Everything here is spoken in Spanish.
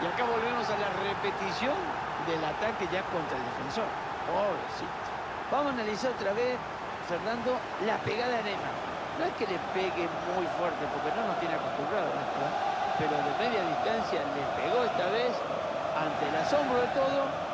Y acá volvemos a la repetición del ataque ya contra el defensor. Pobrecito. Vamos a analizar otra vez, Fernando, la pegada de Neymar. No es que le pegue muy fuerte, porque no nos tiene acostumbrado pero de media distancia le pegó esta vez ante el asombro de todo